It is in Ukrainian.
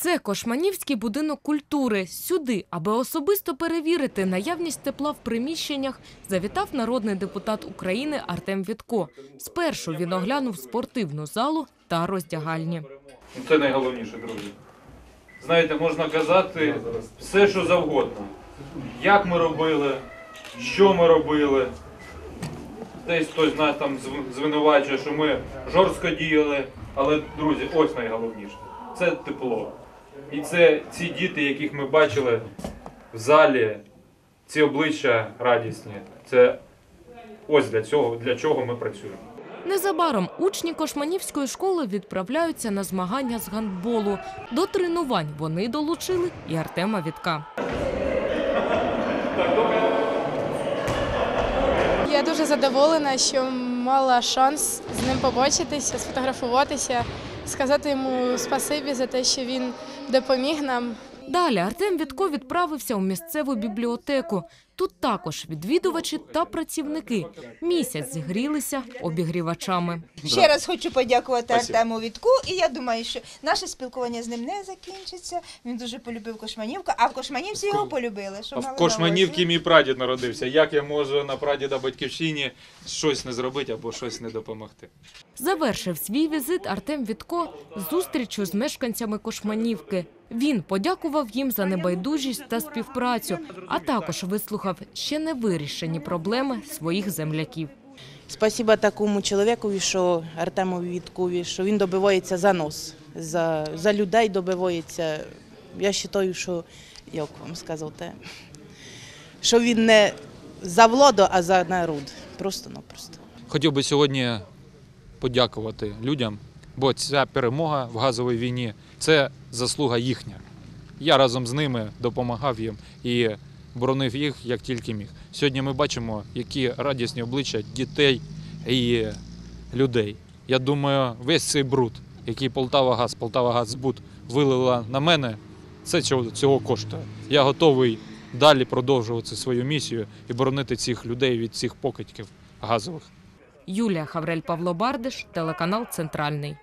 Це Кошманівський будинок культури. Сюди, аби особисто перевірити наявність тепла в приміщеннях, завітав народний депутат України Артем Вітко. Спершу він оглянув спортивну залу та роздягальні. Ну, Це найголовніше, друзі. Знаєте, можна казати все, що завгодно. Як ми робили, що ми робили. Десь хтось нас там звинувачує, що ми жорстко діяли. Але, друзі, ось найголовніше. Це тепло. І це ці діти, яких ми бачили в залі, ці обличчя радісні. Це ось для цього, для чого ми працюємо. Незабаром учні Кошманівської школи відправляються на змагання з гандболу. До тренувань вони долучили і Артема Вітка. Я дуже задоволена, що мала шанс з ним побачитися, сфотографуватися, сказати йому спасибі за те, що він допоміг нам. Далі Артем Вітко відправився у місцеву бібліотеку. Тут також відвідувачі та працівники місяць зігрілися обігрівачами. Ще раз хочу подякувати Артему Вітку, і я думаю, що наше спілкування з ним не закінчиться. Він дуже полюбив Кошманівку, а в Кошманівці його полюбили. Що А в Кошманівці мій прадід народився. Як я можу на прадіда батьківщині щось не зробити або щось не допомогти? Завершив свій візит Артем Вітко зустрічю з мешканцями Кошманівки. Він подякував їм за небайдужість та співпрацю, а також вислухав ще не вирішені проблеми своїх земляків. Спасіба такому чоловікові, що Артемові Віткові, що він добивається за нас, за, за людей добивається. Я вважаю, що як вам сказати, що він не за владу, а за народ. Просто-напросто. Хотів би сьогодні подякувати людям, бо ця перемога в газовій війні це заслуга їхня. Я разом з ними допомагав їм і боронив їх як тільки міг. Сьогодні ми бачимо, які радісні обличчя дітей і людей. Я думаю, весь цей бруд, який Полтава Газ, Полтава Газбуд вилила на мене, це цього коштує. Я готовий далі продовжувати свою місію і боронити цих людей від цих покидьків газових. Юлія Хаврель Павло Бардиш, телеканал Центральний.